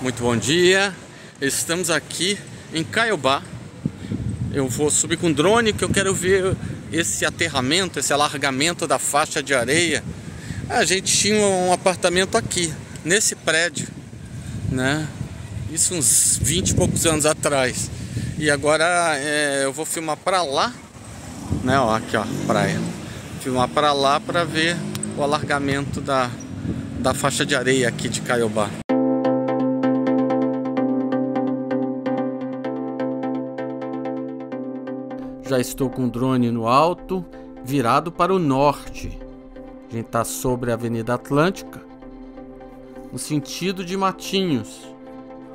Muito bom dia. Estamos aqui em Caiobá. Eu vou subir com drone que eu quero ver esse aterramento, esse alargamento da faixa de areia. A gente tinha um apartamento aqui, nesse prédio, né? Isso uns 20 e poucos anos atrás. E agora é, eu vou filmar para lá, né? Ó, aqui ó, praia. Filmar para lá para ver o alargamento da, da faixa de areia aqui de Caiobá. Já estou com o drone no alto, virado para o norte. A gente está sobre a Avenida Atlântica, no sentido de Matinhos.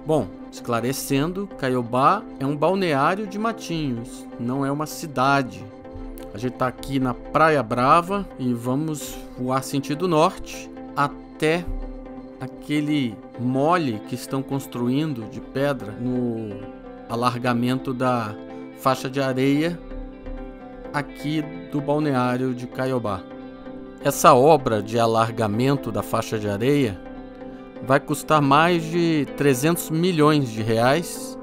Bom, esclarecendo, Caiobá é um balneário de Matinhos, não é uma cidade. A gente está aqui na Praia Brava e vamos voar sentido norte até aquele mole que estão construindo de pedra no alargamento da faixa de areia aqui do balneário de Caiobá. Essa obra de alargamento da faixa de areia vai custar mais de 300 milhões de reais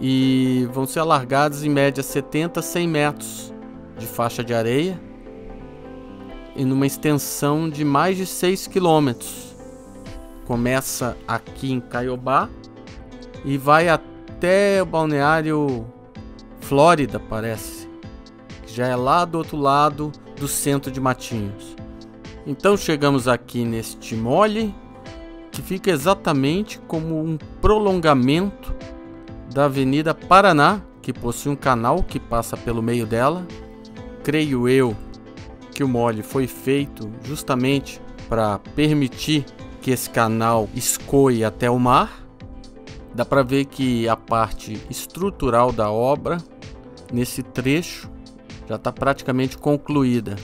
e vão ser alargados em média 70 a 100 metros de faixa de areia e numa extensão de mais de 6 quilômetros. Começa aqui em Caiobá e vai até o balneário Flórida, parece, que já é lá do outro lado do centro de Matinhos. Então chegamos aqui neste mole que fica exatamente como um prolongamento da Avenida Paraná, que possui um canal que passa pelo meio dela. Creio eu que o mole foi feito justamente para permitir que esse canal escoe até o mar. Dá para ver que a parte estrutural da obra nesse trecho já está praticamente concluída.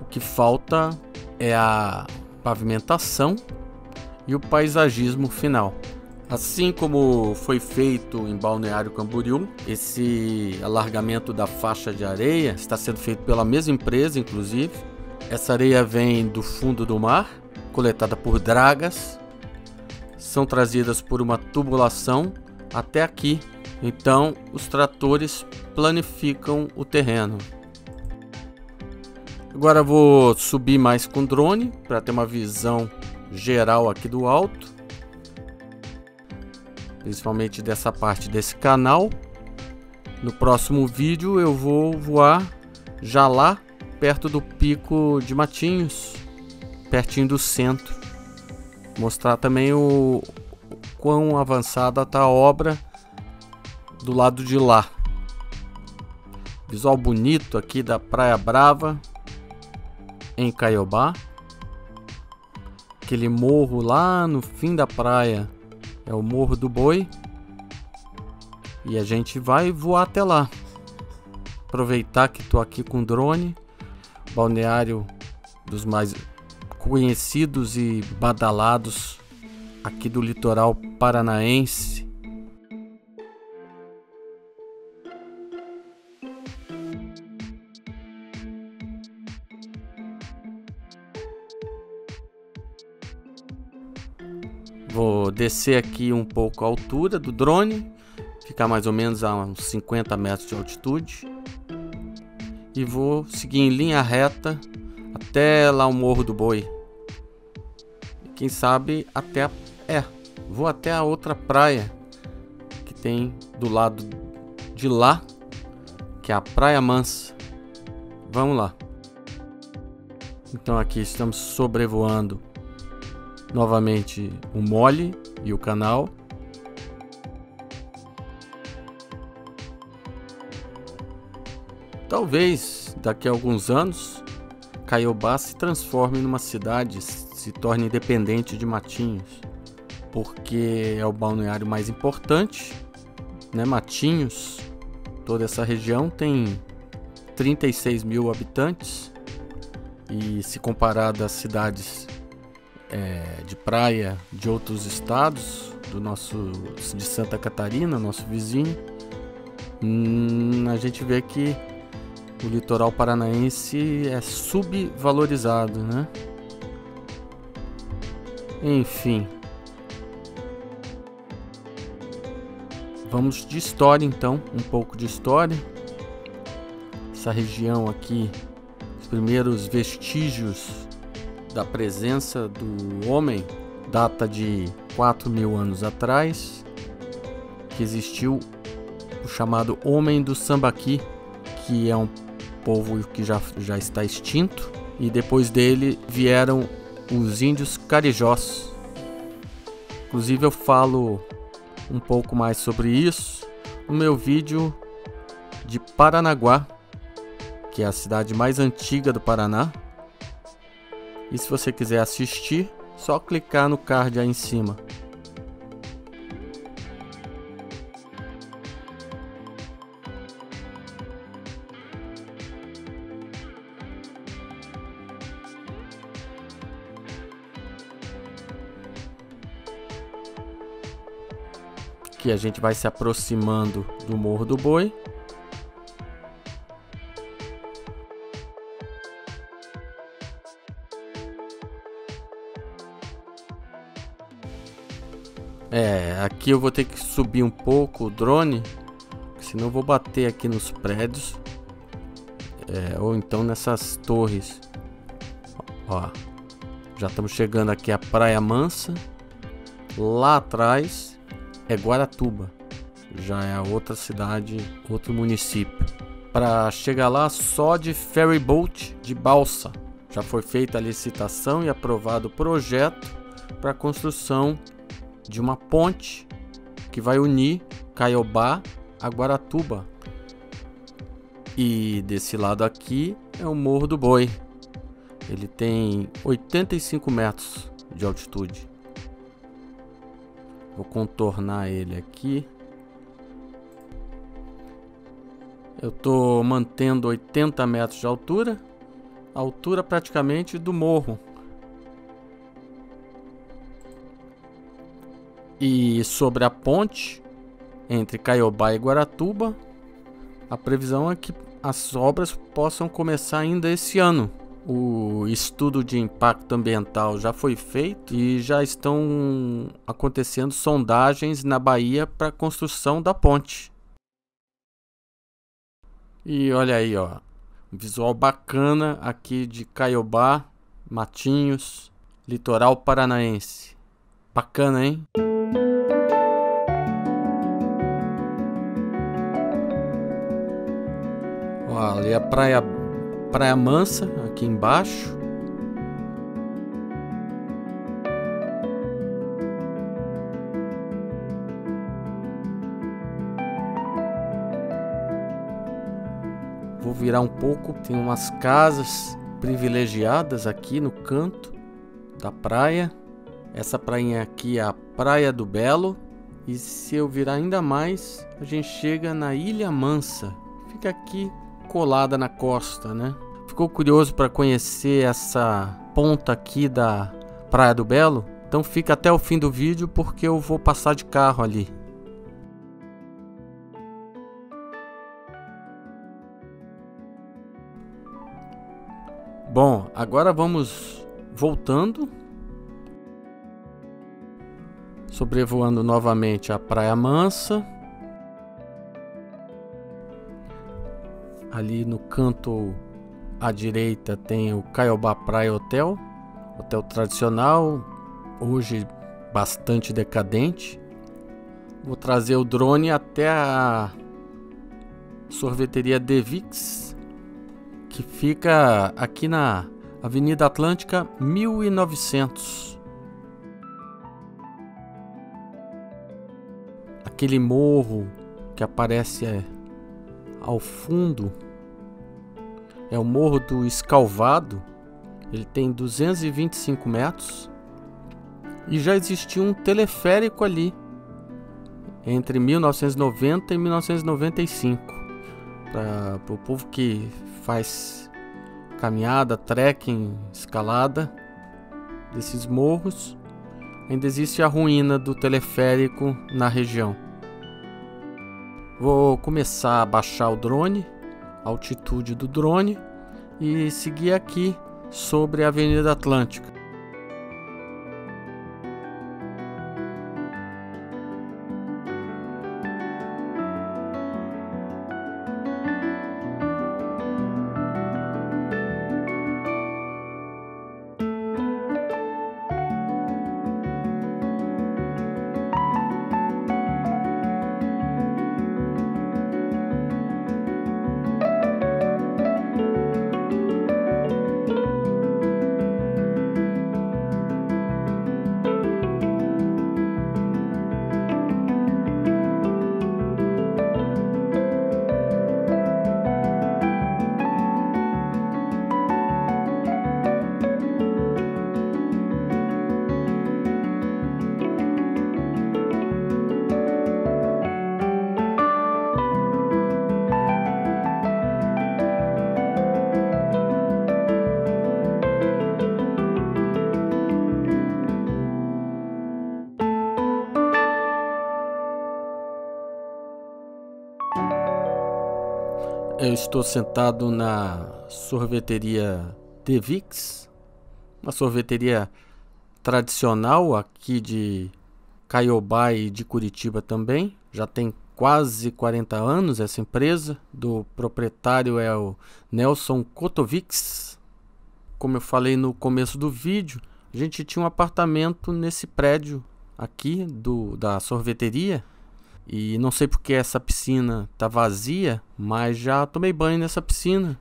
O que falta é a pavimentação e o paisagismo final. Assim como foi feito em Balneário Camboriú, esse alargamento da faixa de areia está sendo feito pela mesma empresa, inclusive. Essa areia vem do fundo do mar, coletada por dragas, são trazidas por uma tubulação até aqui. Então, os tratores planificam o terreno. Agora vou subir mais com drone para ter uma visão geral aqui do alto, principalmente dessa parte desse canal. No próximo vídeo eu vou voar já lá perto do pico de Matinhos, pertinho do centro. Mostrar também o, o quão avançada está a obra do lado de lá. Visual bonito aqui da Praia Brava em Caiobá. Aquele morro lá no fim da praia é o Morro do Boi. E a gente vai voar até lá. Aproveitar que estou aqui com drone, balneário dos mais conhecidos e badalados aqui do litoral paranaense. Vou descer aqui um pouco a altura do drone, ficar mais ou menos a uns 50 metros de altitude. E vou seguir em linha reta até lá o Morro do Boi. E quem sabe até a... é, vou até a outra praia que tem do lado de lá, que é a Praia Mansa. Vamos lá. Então aqui estamos sobrevoando novamente o mole e o canal. Talvez daqui a alguns anos Caiobá se transforme numa cidade, se torne independente de Matinhos, porque é o balneário mais importante, né? Matinhos, toda essa região tem 36 mil habitantes e se comparado às cidades é, de praia de outros estados, do nosso de Santa Catarina, nosso vizinho, hum, a gente vê que o litoral paranaense é subvalorizado, né? Enfim, vamos de história então, um pouco de história. Essa região aqui, os primeiros vestígios da presença do homem data de 4 mil anos atrás, que existiu o chamado Homem do Sambaqui, que é um povo que já, já está extinto, e depois dele vieram os índios carijós. Inclusive eu falo um pouco mais sobre isso no meu vídeo de Paranaguá, que é a cidade mais antiga do Paraná. E se você quiser assistir, só clicar no card aí em cima. Que a gente vai se aproximando do Morro do Boi. É, aqui eu vou ter que subir um pouco o drone, senão eu vou bater aqui nos prédios. É, ou então nessas torres. Ó, já estamos chegando aqui à Praia Mansa. Lá atrás é Guaratuba, já é outra cidade, outro município. Para chegar lá, só de ferry boat de balsa. Já foi feita a licitação e aprovado o projeto para a construção de uma ponte que vai unir Caiobá a Guaratuba. E desse lado aqui é o Morro do Boi. Ele tem 85 metros de altitude. Vou contornar ele aqui. Eu estou mantendo 80 metros de altura, altura praticamente do morro. E sobre a ponte entre Caiobá e Guaratuba, a previsão é que as obras possam começar ainda esse ano o estudo de impacto ambiental já foi feito e já estão acontecendo sondagens na Bahia para a construção da ponte. E olha aí, ó, um visual bacana aqui de Caiobá, Matinhos, litoral paranaense. Bacana, hein? Ó, ali é a praia Praia Mansa, aqui embaixo. Vou virar um pouco, tem umas casas privilegiadas aqui no canto da praia. Essa prainha aqui é a Praia do Belo. E se eu virar ainda mais, a gente chega na Ilha Mansa. Fica aqui colada na costa, né? Ficou curioso para conhecer essa ponta aqui da Praia do Belo? Então fica até o fim do vídeo porque eu vou passar de carro ali. Bom, agora vamos voltando, sobrevoando novamente a Praia Mansa. Ali no canto à direita tem o Caiobá Praia Hotel, hotel tradicional, hoje bastante decadente. Vou trazer o drone até a sorveteria Devix, que fica aqui na Avenida Atlântica 1900. Aquele morro que aparece é ao fundo é o Morro do Escalvado. Ele tem 225 metros e já existia um teleférico ali entre 1990 e 1995 para o povo que faz caminhada, trekking, escalada desses morros. Ainda existe a ruína do teleférico na região. Vou começar a baixar o drone, altitude do drone e seguir aqui sobre a Avenida Atlântica. Eu estou sentado na sorveteria Devix, uma sorveteria tradicional aqui de Caiobá e de Curitiba também. Já tem quase 40 anos essa empresa. Do proprietário é o Nelson Kotovics. Como eu falei no começo do vídeo, a gente tinha um apartamento nesse prédio aqui do da sorveteria e não sei porque essa piscina tá vazia, mas já tomei banho nessa piscina.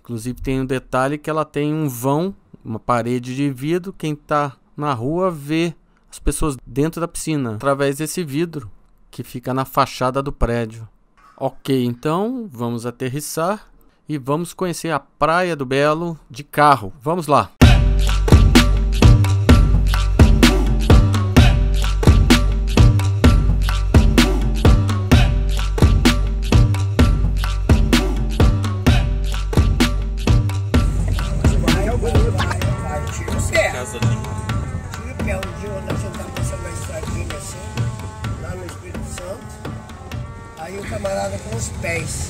Inclusive tem um detalhe que ela tem um vão, uma parede de vidro. Quem tá na rua vê as pessoas dentro da piscina através desse vidro que fica na fachada do prédio. Ok, então vamos aterrissar e vamos conhecer a Praia do Belo de carro. Vamos lá! Aí o camarada com os pés.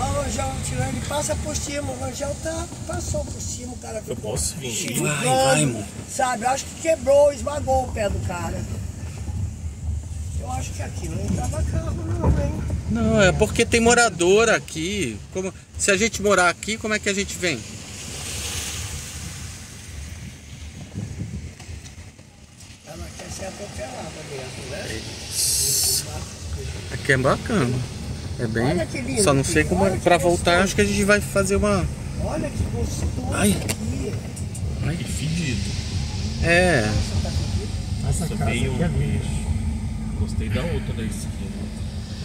Ah, o Rangel tirando, ele passa por cima, o Rangel tá, passou por cima, o cara ficou. Eu posso vir. Vai, vai, mano. Sabe, acho que quebrou, esmagou o pé do cara. Eu acho que aqui não entrava carro não, hein? Não, é porque tem morador aqui. Como, se a gente morar aqui, como é que a gente vem? ser atropelada mesmo, né? Aqui é bacana. É bem. Lindo, Só não sei como. É, pra voltar, acho que a gente vai fazer uma. Olha que gostoso Ai. aqui. Ai, que fedido. É. Nossa, Essa meio aqui é verde. Gostei da outra da esquina.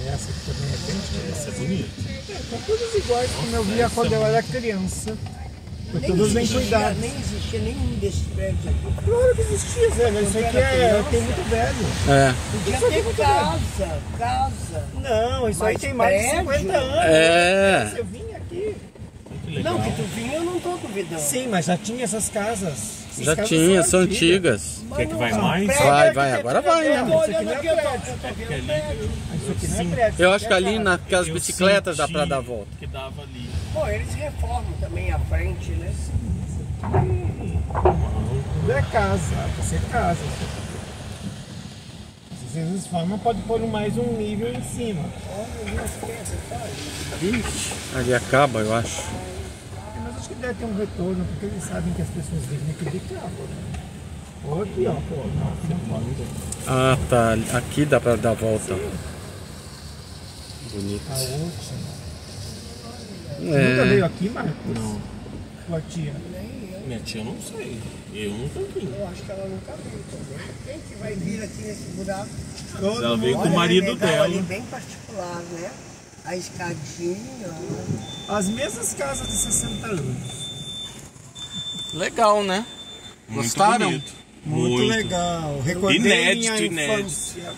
Essa aqui também é bem Essa é bonita. É, são todas iguais como eu via quando eu era criança. Nem todos bem cuidados. Nem existia nenhum desses prédios aqui. Claro que existia, velho. Isso aqui é, tem muito velho. É. Podia ter casa, casa. Não, isso aí tem mais de 50 anos. É. Eu vim aqui. Que não, que tu vinha eu não tô duvidando. Sim, mas já tinha essas casas. Essas já casas tinha, são antigas. antigas. Quer que vai mais? Vai, vai, agora vai, né? Isso aqui não é prédio. Isso aqui não é prédio. Eu acho que ali naquelas bicicletas dá pra dar a volta. Que dava ali. Bom, eles reformam também a frente, né? Tudo é casa, vai ser casa. Se vocês formam, pode pôr mais um nível em cima. Ixi, ali acaba, eu acho. É, mas acho que deve ter um retorno, porque eles sabem que as pessoas vivem aqui de carro, né? Ou aqui, ó, pô, não, não pode. Ah, tá. Aqui dá pra dar a volta. Sim. Bonito. A última. É. Nunca veio aqui, Marcos? Não. Tua tia? Minha tia não sei. Eu nunca vim. Eu acho que ela nunca veio também. Quem que vai vir aqui nesse buraco? Todo ela veio com o marido dela. Ali bem particular, né? A escadinha. As mesmas casas de 60 anos. Legal, né? Muito Gostaram? Bonito. Muito, Muito legal. Recordei inédito, minha inédito. infância.